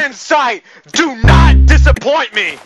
in sight. Do not disappoint me.